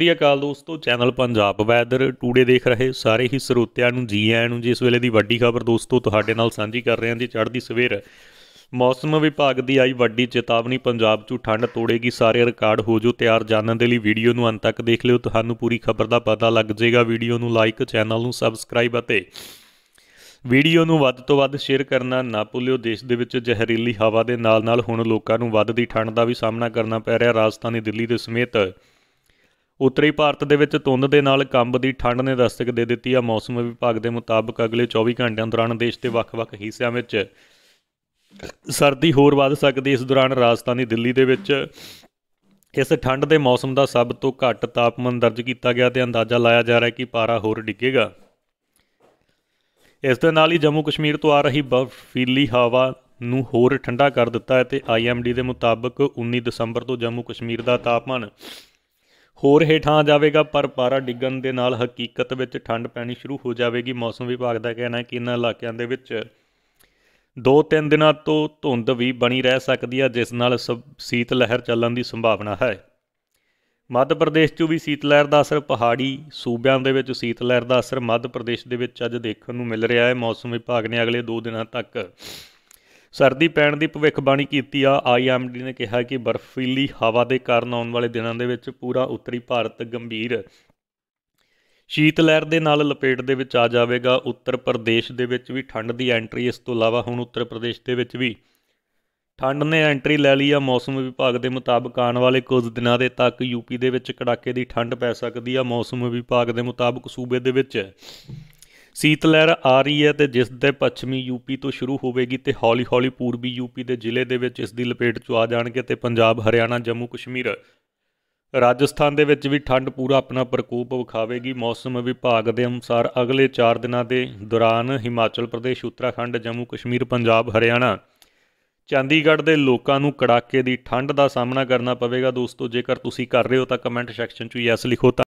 ਸ੍ਰੀ ਅਕਾਲ ਦੋਸਤੋ, channel Punjab weather, today ਦੇਖ ਰਹੇ ਸਾਰੇ ਹੀ ਸਰੋਤਿਆਂ ਨੂੰ ਜੀ ਆਇਆਂ ਨੂੰ, ਜਿਸ ਵੇਲੇ ਦੀ ਵੱਡੀ ਖਬਰ ਦੋਸਤੋ ਤੁਹਾਡੇ ਨਾਲ ਸਾਂਝੀ ਕਰ ਰਹੇ ਹਾਂ ਜੀ, ਚੜ੍ਹਦੀ ਸਵੇਰ। ਮੌਸਮ ਵਿਭਾਗ ਦੀ ਆਈ ਵੱਡੀ ਚੇਤਾਵਨੀ, ਪੰਜਾਬ 'ਚ ਠੰਡ ਤੋੜੇਗੀ, ਸਾਰੇ ਰਿਕਾਰਡ ਹੋ ਜੋ ਤਿਆਰ ਜਾਣਨ ਦੇ ਲਈ ਵੀਡੀਓ ਨੂੰ ਅੰਤ ਤੱਕ ਦੇਖ ਲਿਓ, ਤੁਹਾਨੂੰ ਪੂਰੀ ਖਬਰ ਦਾ ਪਤਾ ਲੱਗ ਜਾਏਗਾ। ਵੀਡੀਓ ਨੂੰ ਲਾਈਕ, ਚੈਨਲ ਨੂੰ ਸਬਸਕ੍ਰਾਈਬ ਅਤੇ ਵੀਡੀਓ ਨੂੰ ਵੱਧ ਤੋਂ ਵੱਧ ਸ਼ੇਅਰ ਕਰਨਾ ਨਾ ਭੁੱਲਿਓ, ਦੇਸ਼ ਦੇ ਵਿੱਚ ਜ਼ਹਿਰੀਲੀ ਹਵਾ ਦੇ ਨਾਲ-ਨਾਲ ਹੁਣ ਲੋਕਾਂ ਨੂੰ ਵੱਧਦੀ ਠੰਡ ਦਾ ਵੀ ਸਾਹਮਣਾ ਕਰਨਾ ਪੈ ਰਿਹਾ, ਰਾਜਧਾਨੀ ਦਿੱਲੀ ਦੇ ਸਮੇਤ ਉੱਤਰੀ ਭਾਰਤ ਦੇ ਵਿੱਚ ਧੁੰਦ ਦੇ ਨਾਲ ਕੰਬ ਦੀ ਠੰਡ ਨੇ ਦਸਤਕ ਦੇ ਦਿੱਤੀ ਆ। ਮੌਸਮ ਵਿਭਾਗ ਦੇ ਮੁਤਾਬਕ ਅਗਲੇ 24 ਘੰਟਿਆਂ ਦੌਰਾਨ ਦੇਸ਼ ਦੇ ਵੱਖ-ਵੱਖ ਹਿੱਸਿਆਂ ਵਿੱਚ ਸਰਦੀ ਹੋਰ ਵੱਧ ਸਕਦੀ। ਇਸ ਦੌਰਾਨ ਰਾਜਧਾਨੀ ਦਿੱਲੀ ਦੇ ਵਿੱਚ ਇਸ ਠੰਡ ਦੇ ਮੌਸਮ ਦਾ ਸਭ ਤੋਂ ਘੱਟ ਤਾਪਮਾਨ ਦਰਜ ਕੀਤਾ ਗਿਆ ਤੇ ਅੰਦਾਜ਼ਾ ਲਾਇਆ ਜਾ ਰਿਹਾ ਹੈ ਕਿ ਪਾਰਾ ਹੋਰ ਡਿੱਗੇਗਾ। ਇਸ ਦੇ ਨਾਲ ਹੀ ਜੰਮੂ ਕਸ਼ਮੀਰ ਤੋਂ ਆ ਰਹੀ ਬਰਫੀਲੀ ਹਵਾ ਨੂੰ ਹੋਰ ਠੰਡਾ ਕਰ ਦਿੱਤਾ ਹੈ ਤੇ ਆਈਐਮਡੀ ਦੇ ਮੁਤਾਬਕ 19 ਦਸੰਬਰ ਤੋਂ ਜੰਮੂ ਕਸ਼ਮੀਰ ਦਾ ਤਾਪਮਾਨ ਹੋਰ ਹੇਠਾਂ ਆ ਜਾਵੇਗਾ, ਪਰ ਪਾਰਾ ਡਿੱਗਣ ਦੇ ਨਾਲ ਹਕੀਕਤ ਵਿੱਚ ਠੰਡ ਪੈਣੀ ਸ਼ੁਰੂ ਹੋ ਜਾਵੇਗੀ। ਮੌਸਮ ਵਿਭਾਗ ਦਾ ਕਹਿਣਾ ਹੈ ਕਿ ਇਹਨਾਂ ਇਲਾਕਿਆਂ ਦੇ ਵਿੱਚ 2-3 ਦਿਨਾਂ ਤੋਂ ਧੁੰਦ ਵੀ ਬਣੀ ਰਹਿ ਸਕਦੀ ਹੈ ਜਿਸ ਨਾਲ ਸੀਤ ਲਹਿਰ ਚੱਲਣ ਦੀ ਸੰਭਾਵਨਾ ਹੈ। ਮੱਧ ਪ੍ਰਦੇਸ਼ 'ਚ ਵੀ ਸੀਤ ਲਹਿਰ ਦਾ ਅਸਰ, ਪਹਾੜੀ ਸੂਬਿਆਂ ਦੇ ਵਿੱਚ ਸੀਤ ਲਹਿਰ ਦਾ ਅਸਰ ਮੱਧ ਪ੍ਰਦੇਸ਼ ਦੇ ਵਿੱਚ ਅੱਜ ਦੇਖਣ ਨੂੰ ਮਿਲ ਰਿਹਾ ਹੈ। ਮੌਸਮ ਵਿਭਾਗ ਨੇ ਅਗਲੇ 2 ਦਿਨਾਂ ਤੱਕ ਸਰਦੀ ਪੈਣ ਦੀ ਭਵਿੱਖਬਾਣੀ ਕੀਤੀ ਆ। ਆਈਐਮਡੀ ਨੇ ਕਿਹਾ ਕਿ ਬਰਫੀਲੀ ਹਵਾ ਦੇ ਕਾਰਨ ਆਉਣ ਵਾਲੇ ਦਿਨਾਂ ਦੇ ਵਿੱਚ ਪੂਰਾ ਉੱਤਰੀ ਭਾਰਤ ਗੰਭੀਰ। ਸ਼ੀਤ ਲਹਿਰ ਦੇ ਨਾਲ ਲਪੇਟ ਦੇ ਵਿੱਚ ਆ ਜਾਵੇਗਾ। ਉੱਤਰ ਪ੍ਰਦੇਸ਼ ਦੇ ਵਿੱਚ ਵੀ ਠੰਡ ਦੀ ਐਂਟਰੀ। ਇਸ ਤੋਂ ਇਲਾਵਾ ਹੁਣ ਉੱਤਰ ਪ੍ਰਦੇਸ਼ ਦੇ ਵਿੱਚ ਵੀ ਠੰਡ ਨੇ ਐਂਟਰੀ ਲੈ ਲਈ ਆ। ਮੌਸਮ ਵਿਭਾਗ ਦੇ ਮੁਤਾਬਕ ਆਉਣ ਵਾਲੇ ਕੁਝ ਦਿਨਾਂ ਦੇ ਤੱਕ ਯੂਪੀ ਦੇ ਵਿੱਚ ਕੜਾਕੇ ਦੀ ਠੰਡ ਪੈ ਸਕਦੀ ਆ। ਮੌਸਮ ਵਿਭਾਗ ਦੇ ਮੁਤਾਬਕ ਸੂਬੇ ਦੇ ਵਿੱਚ ਸੀਤ ਲਹਿਰ ਆ ਰਹੀ ਹੈ ਤੇ ਜਿਸ ਦੇ ਪੱਛਮੀ ਯੂਪੀ ਤੋਂ ਸ਼ੁਰੂ ਹੋਵੇਗੀ ਤੇ ਹੌਲੀ-ਹੌਲੀ ਪੂਰਬੀ ਯੂਪੀ ਦੇ ਜ਼ਿਲ੍ਹੇ ਦੇ ਵਿੱਚ ਇਸ ਦੀ ਲਪੇਟ 'ਚ ਆ ਜਾਣਗੇ ਤੇ ਪੰਜਾਬ, ਹਰਿਆਣਾ, ਜੰਮੂ, ਕਸ਼ਮੀਰ। ਰਾਜਸਥਾਨ ਦੇ ਵਿੱਚ ਵੀ ਠੰਡ ਪੂਰਾ ਆਪਣਾ ਪ੍ਰਕੋਪ ਵਿਖਾਵੇਗੀ। ਮੌਸਮ ਵਿਭਾਗ ਦੇ ਅਨੁਸਾਰ ਅਗਲੇ 4 ਦਿਨਾਂ ਦੇ ਦੌਰਾਨ ਹਿਮਾਚਲ ਪ੍ਰਦੇਸ਼, ਉੱਤਰਾਖੰਡ, ਜੰਮੂ, ਕਸ਼ਮੀਰ, ਪੰਜਾਬ, ਹਰਿਆਣਾ, ਚੰਡੀਗੜ੍ਹ ਦੇ ਲੋਕਾਂ ਨੂੰ ਕੜਾਕੇ ਦੀ ਠੰਡ ਦਾ ਸਾਹਮਣਾ ਕਰਨਾ ਪਵੇਗਾ। ਦੋਸਤੋ, ਜੇਕਰ ਤੁਸੀਂ ਕਰ ਰਹੇ ਹੋ ਤਾਂ ਕਮੈਂਟ ਸੈਕਸ਼ਨ 'ਚ ਯੈਸ ਲਿਖੋ